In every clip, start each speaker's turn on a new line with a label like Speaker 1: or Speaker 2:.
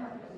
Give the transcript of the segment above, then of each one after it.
Speaker 1: them.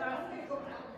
Speaker 1: Thank
Speaker 2: you.